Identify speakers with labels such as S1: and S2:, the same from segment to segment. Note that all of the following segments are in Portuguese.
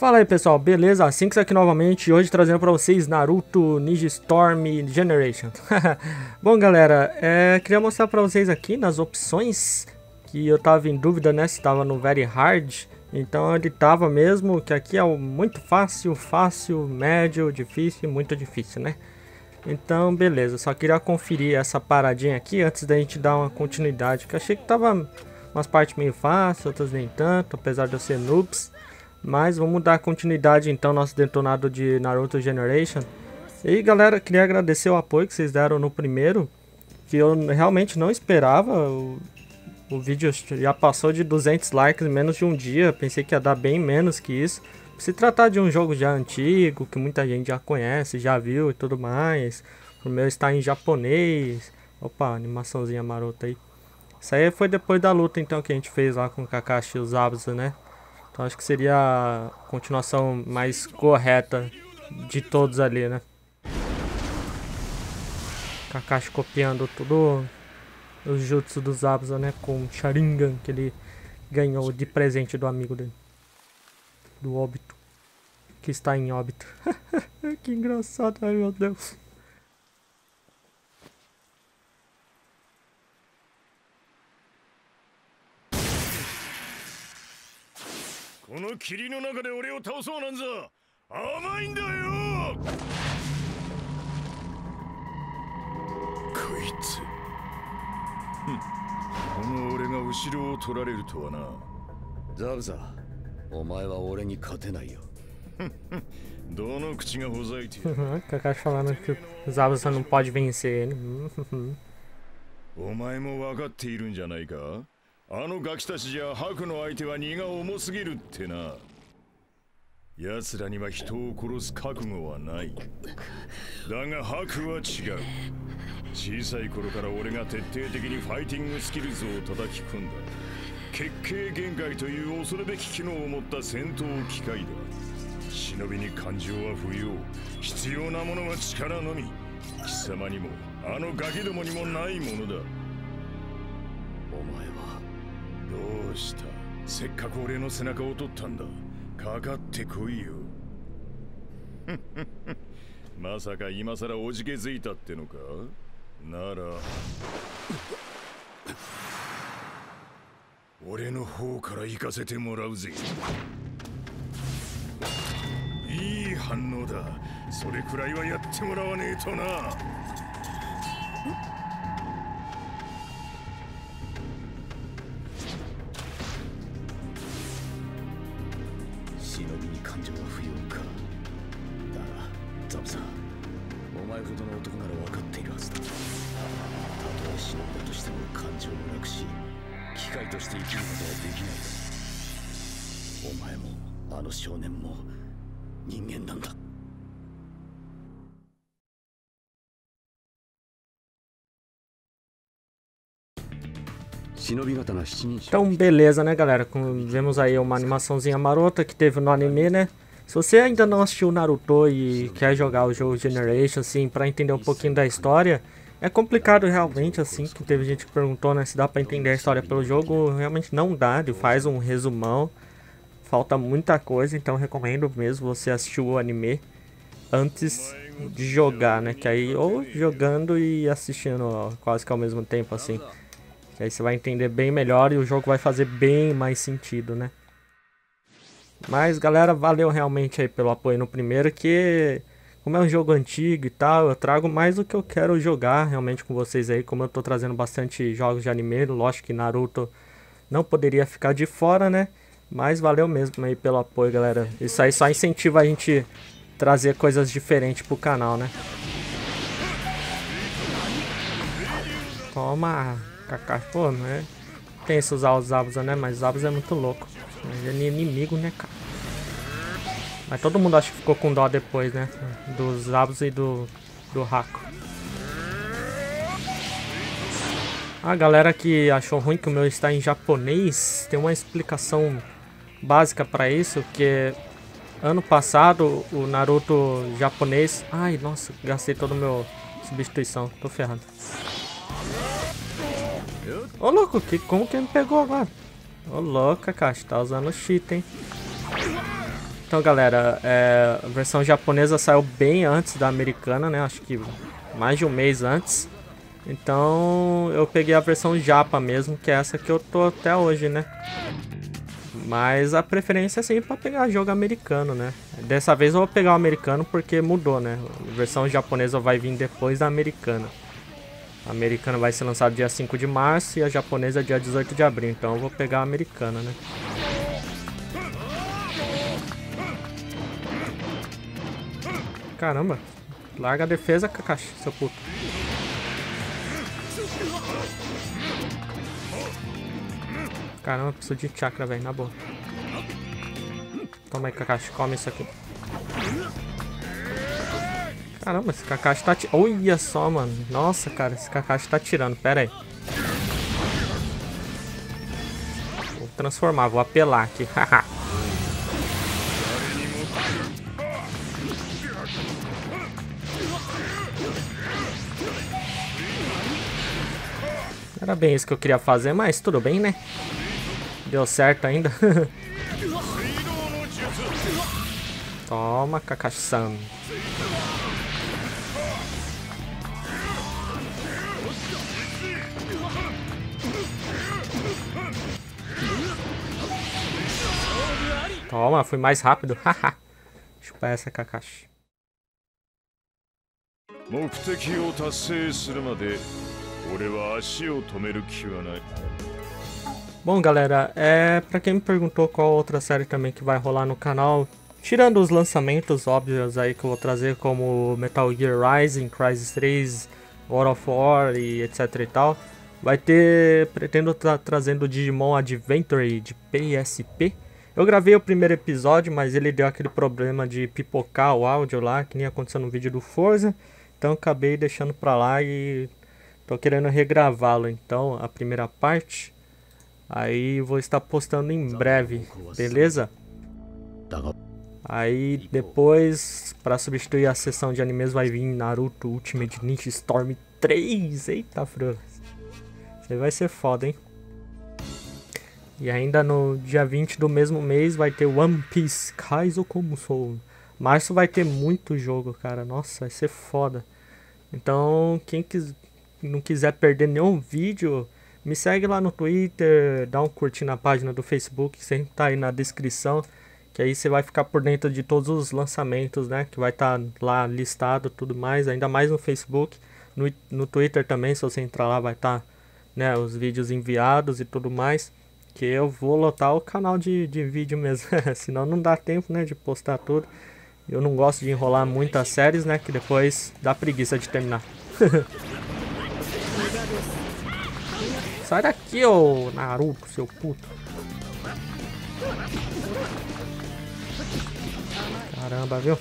S1: Fala aí pessoal, beleza? Sinks aqui novamente, hoje trazendo pra vocês Naruto Ninja Storm Generation. Bom galera, é, queria mostrar pra vocês aqui nas opções que eu tava em dúvida né, se tava no Very Hard. Então ele tava mesmo, que aqui é o muito fácil, fácil, médio, difícil e muito difícil, né? Então beleza, só queria conferir essa paradinha aqui antes da gente dar uma continuidade, que achei que tava umas partes meio fáceis, outras nem tanto, apesar de eu ser noobs. Mas vamos dar continuidade então nosso detonado de Naruto Generation. E galera, queria agradecer o apoio que vocês deram no primeiro, que eu realmente não esperava. O, o vídeo já passou de 200 likes em menos de um dia, pensei que ia dar bem menos que isso. Se tratar de um jogo já antigo, que muita gente já conhece, já viu e tudo mais. O meu está em japonês. Opa, animaçãozinha marota aí. Isso aí foi depois da luta então que a gente fez lá com o Kakashi e os Abusa, né? Então acho que seria a continuação mais correta de todos ali, né? Kakashi copiando tudo os jutsu dos Abusa, né? Com o Sharingan que ele ganhou de presente do amigo dele. Do óbito. Que está em óbito. que engraçado, ai meu Deus.
S2: この霧の中で俺を倒そうなんざ。甘いんだよ。こいつ。この俺が後ろを取られるとはな。
S3: ザブザ。お前は俺に勝てないよ。
S2: どの口がほざいて
S1: Kakashi falando que o Zabuza não pode vencer.
S2: お前も分かっているんじゃないか？あのガキたちじゃハクの相手は荷が重すぎるってな。奴らには人を殺す覚悟はない。だがハクは違う。小さい頃から俺が徹底的にファイティングスキルズを叩き込んだ。結界限界という恐るべき機能を持った戦闘機械だ。忍びに感情は不要。必要なものは力のみ。貴様にもあのガキどもにもないものだ。
S3: お前は
S2: どうした？せっかく俺の背中を取ったんだ。かかってこいよ。まさか今さらおじけづいたってのか？なら。俺の方から行かせてもらうぜ。いい反応だ。それくらいはやってもらわねえとな。
S3: なら分かっているはずだたとえ忍びだとしても感情をなくし機械として生きることはできないお前もあの少年も人間なんだ
S1: Então, beleza, né, galera? Vemos aí uma animaçãozinha marota que teve no anime, né? Se você ainda não assistiu Naruto e quer jogar o jogo Generation, assim, pra entender um pouquinho da história, é complicado realmente, assim, que teve gente que perguntou, né, se dá pra entender a história pelo jogo, realmente não dá, ele faz um resumão, falta muita coisa, então recomendo mesmo você assistir o anime antes de jogar, né, que aí, ou jogando e assistindo ó, quase que ao mesmo tempo, assim. Que aí você vai entender bem melhor e o jogo vai fazer bem mais sentido, né? Mas galera, valeu realmente aí pelo apoio no primeiro, que como é um jogo antigo e tal, eu trago mais o que eu quero jogar realmente com vocês aí, como eu tô trazendo bastante jogos de anime, lógico que Naruto não poderia ficar de fora, né? Mas valeu mesmo aí pelo apoio, galera. Isso aí só incentiva a gente trazer coisas diferentes pro canal, né? Toma! Kakashi, pô, né? Tem esse usar os Zabuza, né? Mas Zabuza é muito louco. Ele é inimigo, né, cara? Mas todo mundo acho que ficou com dó depois, né? Dos Zabuza e do, do Haku. A galera que achou ruim que o meu está em japonês, tem uma explicação básica pra isso, que ano passado o Naruto japonês... Ai, nossa, gastei todo o meu substituição, tô ferrado. Ô louco, que, como que me pegou agora? Ô louco, Kakashi, tá usando cheat, hein? Então, galera, é, a versão japonesa saiu bem antes da americana, né? Acho que mais de um mês antes. Então, eu peguei a versão japa mesmo, que é essa que eu tô até hoje, né? Mas a preferência é sempre pra pegar jogo americano, né? Dessa vez eu vou pegar o americano porque mudou, né? A versão japonesa vai vir depois da americana. A americana vai ser lançada dia 5 de março e a japonesa dia 18 de abril. Então eu vou pegar a americana, né? Caramba. Larga a defesa, Kakashi, seu puto. Caramba, preciso de chakra, velho, na boa. Toma aí, Kakashi, come isso aqui. Caramba, esse Kakashi tá... Olha só, mano. Nossa, cara, esse Kakashi tá tirando. Pera aí. Vou transformar, vou apelar aqui. Haha. Era bem isso que eu queria fazer, mas tudo bem, né? Deu certo ainda. Toma, Kakashi-san. Toma, fui mais rápido. Haha. Chupa essa, Kakashi.
S2: 目的を達成するまで俺は足を止める気はない
S1: Bom, galera, é para quem me perguntou qual outra série também que vai rolar no canal, tirando os lançamentos óbvios aí que eu vou trazer como Metal Gear Rising, Crysis 3, World of War e etc e tal, vai ter, pretendo estar tá trazendo o Digimon Adventure de PSP. Eu gravei o primeiro episódio, mas ele deu aquele problema de pipocar o áudio lá, que nem aconteceu no vídeo do Forza, então acabei deixando pra lá e tô querendo regravá-lo, então, a primeira parte. Aí vou estar postando em breve, beleza? Aí depois, para substituir a sessão de animes, vai vir Naruto Ultimate Ninja Storm 3. Eita, frula. Aí vai ser foda, hein? E ainda no dia 20 do mesmo mês vai ter One Piece Kaizo como sou. Março vai ter muito jogo, cara. Nossa, vai ser foda. Então, quem quis, não quiser perder nenhum vídeo, me segue lá no Twitter, dá um curtir na página do Facebook, que sempre tá aí na descrição. Que aí você vai ficar por dentro de todos os lançamentos, né? Que vai estar tá lá listado tudo mais, ainda mais no Facebook. No, no Twitter também, se você entrar lá, vai estar tá, né, os vídeos enviados e tudo mais. Que eu vou lotar o canal de, de vídeo mesmo, senão não dá tempo, né, de postar tudo. Eu não gosto de enrolar muitas séries, né, que depois dá preguiça de terminar. Sai daqui, ô Naruto, seu puto. Caramba, viu?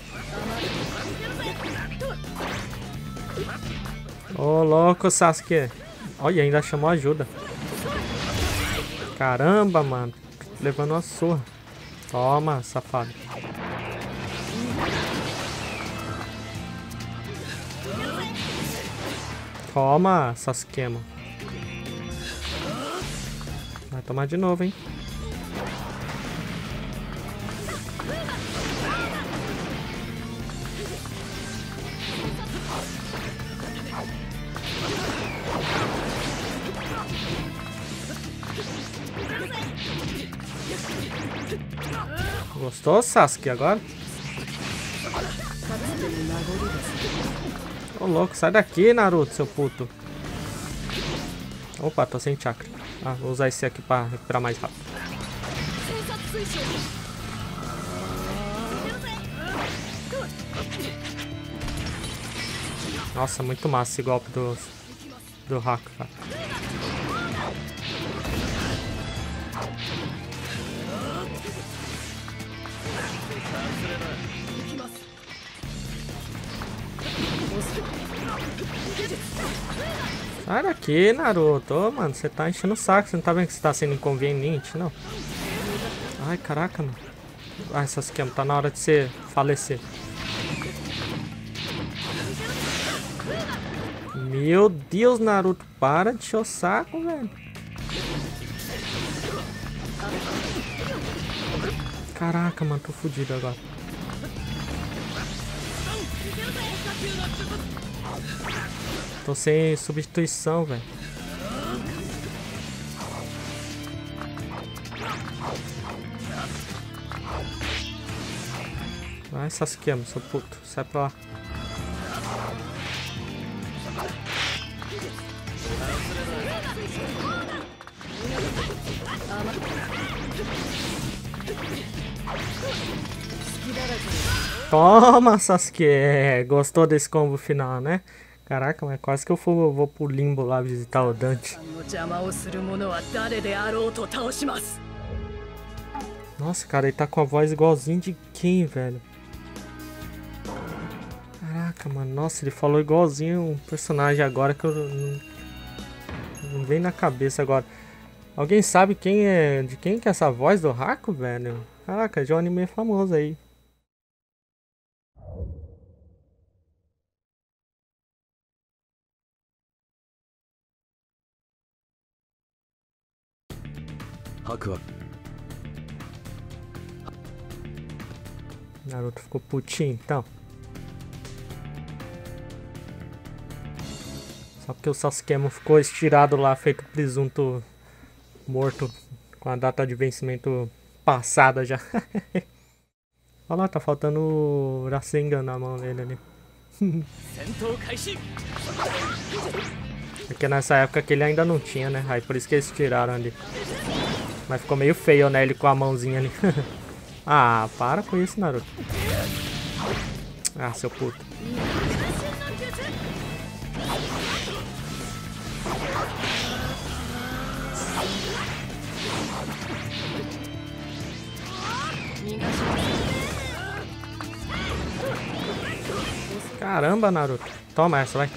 S1: Ô, louco, Sasuke. Olha, ainda chamou ajuda. Caramba, mano. Levando uma surra. Toma, safado. Toma, Sasuke, mano. Vai tomar de novo, hein? Gostou, Sasuke, agora? Ô, louco, sai daqui, Naruto, seu puto. Opa, tô sem chakra. Ah, vou usar esse aqui pra recuperar mais rápido. Nossa, muito massa esse golpe do, do Haku, cara. Sai daqui, Naruto. Mano, você tá enchendo o saco. Você não tá vendo que você tá sendo inconveniente, não? Ai, caraca, mano. Ah, Sasuke, tá na hora de você falecer. Meu Deus, Naruto. Para de encher o saco, velho. Caraca, mano, tô fudido agora. Tô sem substituição, velho. Vai, Sasuke, seu puto. Sai pra lá. Toma, Sasuke! Gostou desse combo final, né? Caraca, mas quase que eu vou, vou pro limbo lá visitar o Dante. Nossa, cara, ele tá com a voz igualzinho de quem, velho? Caraca, mano. Nossa, ele falou igualzinho um personagem agora que eu não, não vem na cabeça agora. Alguém sabe quem é de quem que é essa voz do Haku, velho? Caraca, de um anime famoso aí.
S3: Haku
S1: Naruto ficou putinho, então. Só porque o Sasuke ficou estirado lá, feito presunto morto com a data de vencimento passada já. Olha lá, tá faltando o Rasengan na mão dele ali. Porque nessa época que ele ainda não tinha, né? Aí por isso que eles tiraram ali. Mas ficou meio feio, né? Ele com a mãozinha ali. ah, para com isso, Naruto. Ah, seu puto. Caramba, Naruto. Toma essa, vai.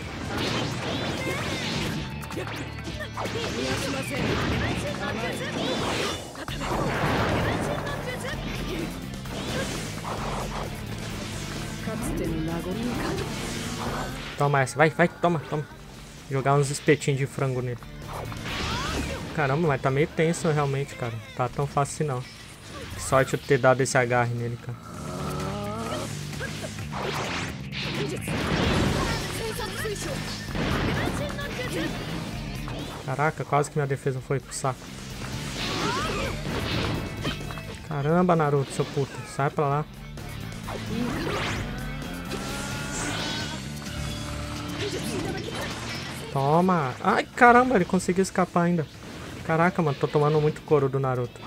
S1: Toma essa, vai, vai, toma, toma. Jogar uns espetinhos de frango nele. Caramba, mas tá meio tenso realmente, cara. Tá tão fácil assim, não. Que sorte eu ter dado esse agarre nele, cara. Caraca, quase que minha defesa foi pro saco. Caramba, Naruto, seu puto. Sai pra lá. Toma. Ai, caramba, ele conseguiu escapar ainda. Caraca, mano, tô tomando muito couro do Naruto.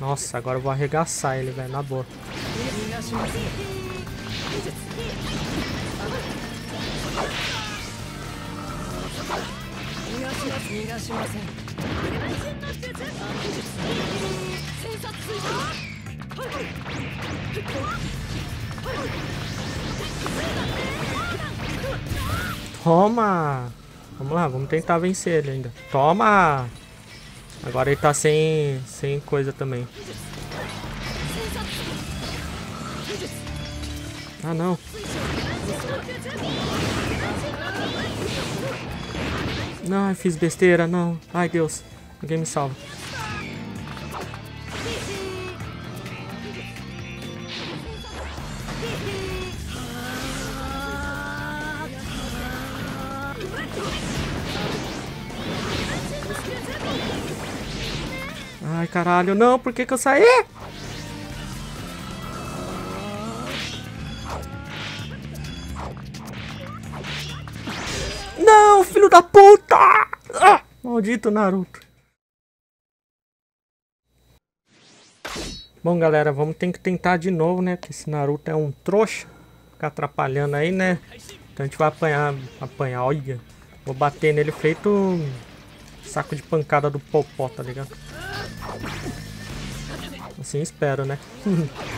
S1: Nossa, agora eu vou arregaçar ele, velho, na boa. Toma! Vamos lá, vamos tentar vencer ele ainda. Toma! Agora ele tá sem, sem coisa também. Ah, não. Eu fiz besteira, não. Ai, Deus. Ninguém me salva. Ai, caralho, não, por que que eu saí? Filho da puta! Ah, maldito Naruto. Bom, galera, vamos ter que tentar de novo, né? Porque esse Naruto é um trouxa. Ficar atrapalhando aí, né? Então a gente vai apanhar, apanhar, olha. Vou bater nele feito saco de pancada do Popó, tá ligado? Assim espero, né?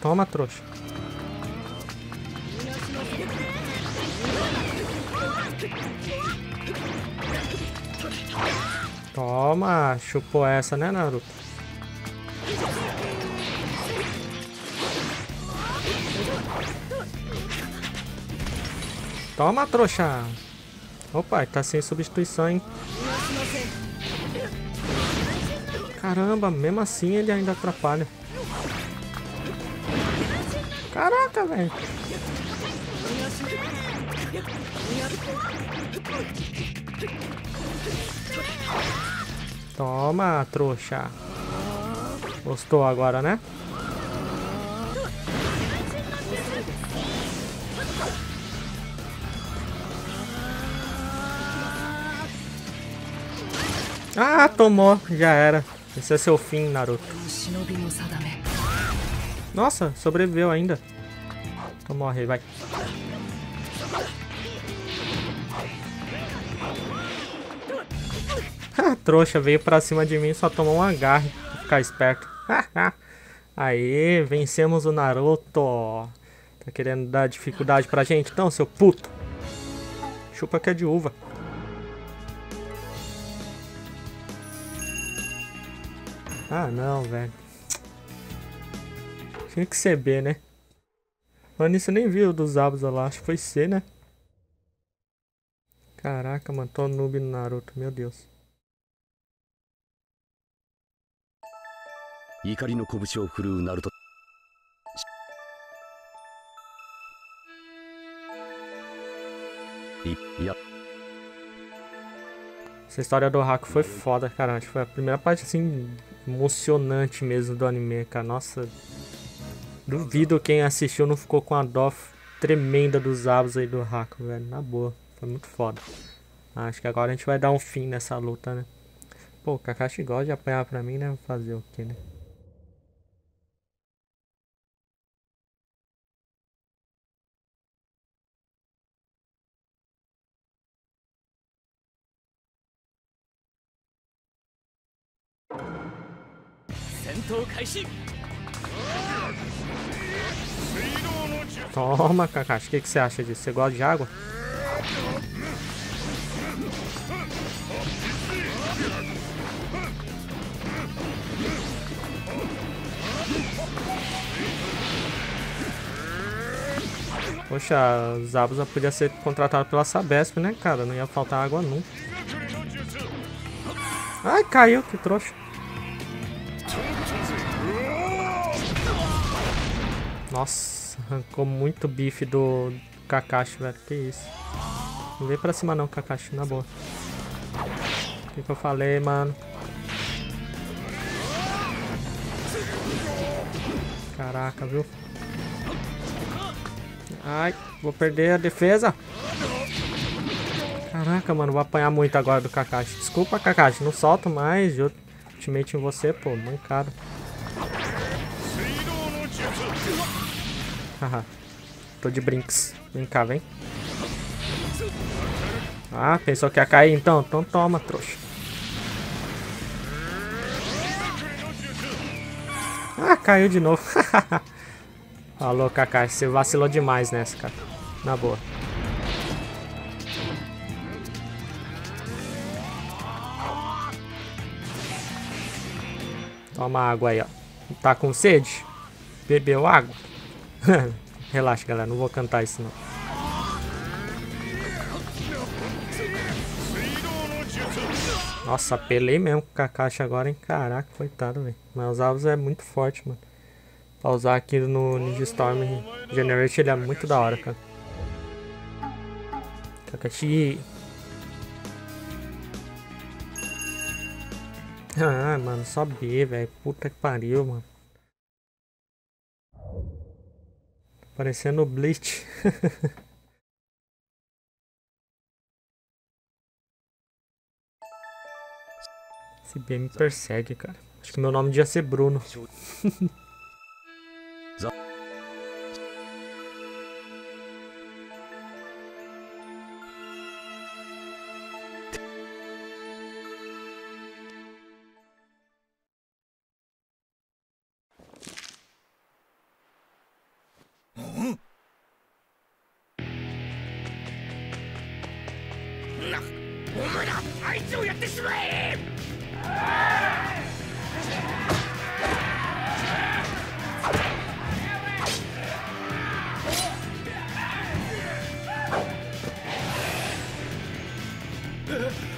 S1: toma, trouxa. Toma, chupou essa, né, Naruto? Toma, trouxa! Opa, tá sem substituição, hein? Caramba, mesmo assim ele ainda atrapalha. Caraca, velho. Toma, trouxa. Gostou agora, né? Ah, tomou. Já era. Esse é seu fim, Naruto. Nossa, sobreviveu ainda. Então morre, vai. trouxa veio pra cima de mim só tomou um agarre. Pra ficar esperto. Aí, vencemos o Naruto. Tá querendo dar dificuldade pra gente? Então, seu puto. Chupa que é de uva. Ah, não, velho. Tinha que ser B, né? Mano, isso eu nem vi o dos abos lá. Acho que foi C, né? Caraca, mano. Tô noob no Naruto. Meu Deus.
S3: 怒りの拳を振るうナルト
S1: Essa história do Haku foi foda, cara. Acho que foi a primeira parte, assim, emocionante mesmo do anime, cara. Nossa, duvido quem assistiu não ficou com a dó tremenda dos abos aí do Haku, velho. Na boa, foi muito foda. Acho que agora a gente vai dar um fim nessa luta, né? Pô, o Kakashi gosta de apanhar pra mim, né? Fazer o que, né? Toma, Kakashi. O que, que você acha disso? Você gosta de água? Poxa, Zabuza podia ser contratado pela Sabesp, né, cara? Não ia faltar água nunca. Ai, caiu, que trouxa. Nossa, arrancou muito bife do Kakashi, velho. Que isso. Não vem pra cima não, Kakashi, na boa. O que, que eu falei, mano? Caraca, viu? Ai, vou perder a defesa. Caraca, mano, vou apanhar muito agora do Kakashi. Desculpa, Kakashi, não solto mais. Ultimate em você, pô, mancada. Haha. Tô de brinks. Vem cá, vem. Ah, pensou que ia cair então? Então toma, trouxa. Ah, caiu de novo. Falou, Kakashi. Você vacilou demais nessa, cara. Na boa. Toma água aí, ó. Tá com sede? Bebeu água? Relaxa, galera. Não vou cantar isso, não. Nossa, apelei mesmo com a caixa agora, hein? Caraca, coitado, velho. Mas os alvos é muito forte, mano. Pra usar aqui no Ninja Storm Generate, ele é muito da hora, cara. Kakashi. Ah, mano, só B, velho. Puta que pariu, mano. Parecendo o Bleach. Esse B me persegue, cara. Acho que meu nome devia ser Bruno.
S3: らお前らあいつをやってしまえ。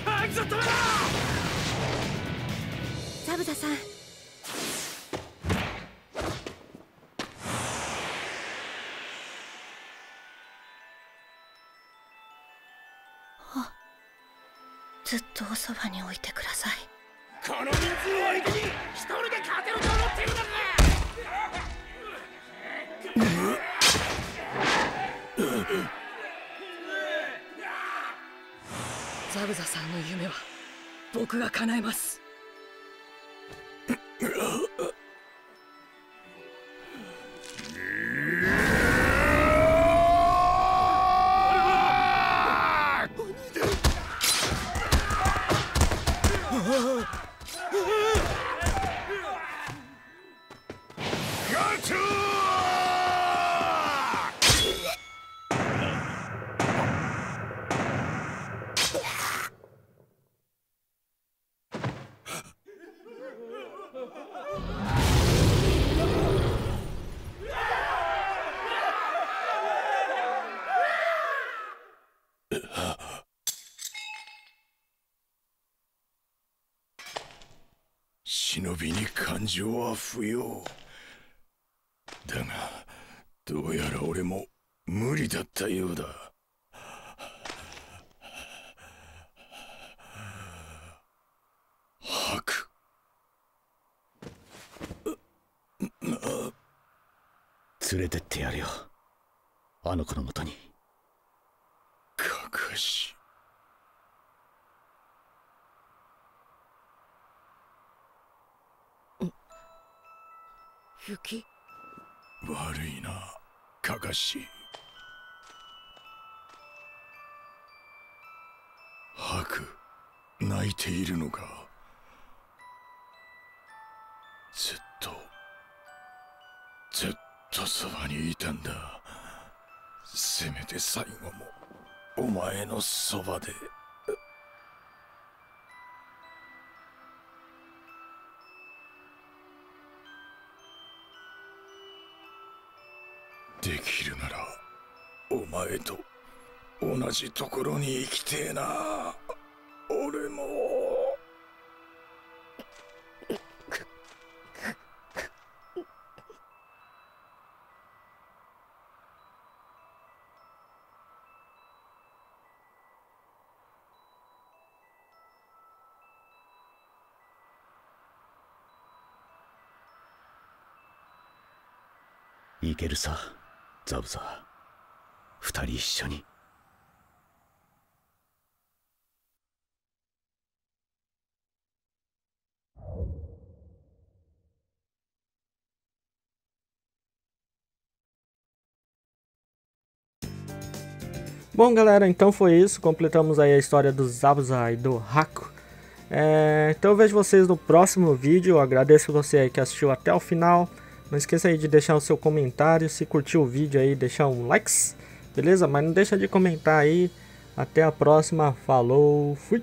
S3: あいつを止めろ
S4: ブザさん。とおそばに置いてください。
S3: この人数を相手に一人で勝てると思ってるのか
S5: ザブザさんの夢は僕が叶えます。
S2: 忍びに感情は不要。だがどうやら俺も無理だったようだ。吐く。
S3: 連れてってやるよ。あの子のもとに
S2: かかし
S5: 雪？
S2: 悪いなかかし吐く泣いているのか。ずっとずっとそばにいたんだ。せめて最後もお前のそばで。できるならお前と同じところに行きてえな。俺も。
S3: いけるさ。ザブザ二人一緒に「
S1: Bom, galera, então foi isso. Completamos aí a história do Zabuza e do Haku. É, então eu vejo vocês no próximo vídeo. Eu agradeço você aí que assistiu até o final. Não esqueça aí de deixar o seu comentário. Se curtiu o vídeo aí, deixar um likes. Beleza? Mas não deixa de comentar aí. Até a próxima. Falou. Fui.